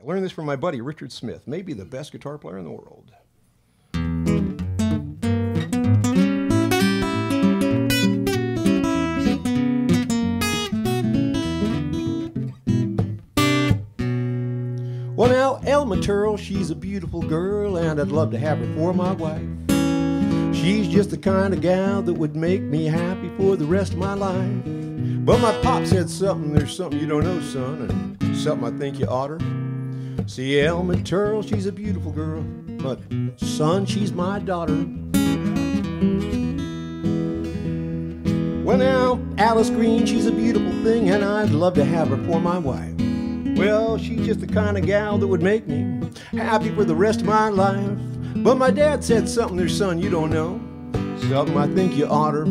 I learned this from my buddy Richard Smith, maybe the best guitar player in the world. Well, now, Elma Turl, she's a beautiful girl, and I'd love to have her for my wife. She's just the kind of gal that would make me happy for the rest of my life. But my pop said something, there's something you don't know, son, and something I think you oughter. See, Elma Turl, she's a beautiful girl, but son, she's my daughter. Well, now, Alice Green, she's a beautiful thing, and I'd love to have her for my wife. Well, she's just the kind of gal that would make me happy for the rest of my life. But my dad said something there, son, you don't know. Something I think you oughter.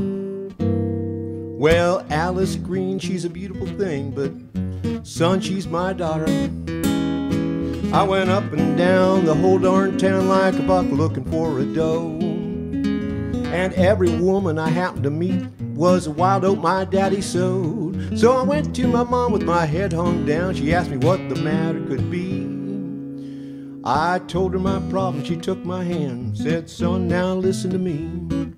Well, Alice Green, she's a beautiful thing, but son, she's my daughter. I went up and down the whole darn town like a buck looking for a doe. And every woman I happened to meet was a wild oat my daddy sowed. So I went to my mom with my head hung down. She asked me what the matter could be. I told her my problem. She took my hand, said, Son, now listen to me.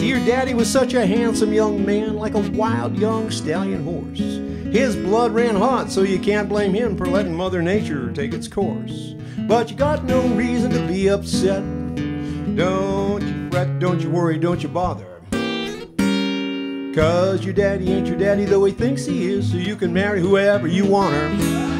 Your daddy was such a handsome young man, like a wild young stallion horse. His blood ran hot, so you can't blame him for letting Mother Nature take its course. But you got no reason to be upset. Don't you fret, don't you worry, don't you bother. Cause your daddy ain't your daddy though he thinks he is, so you can marry whoever you want her.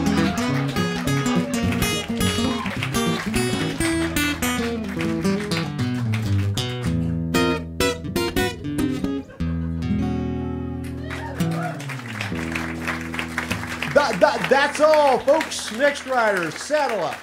That, that, that's all, folks. Next rider, saddle up.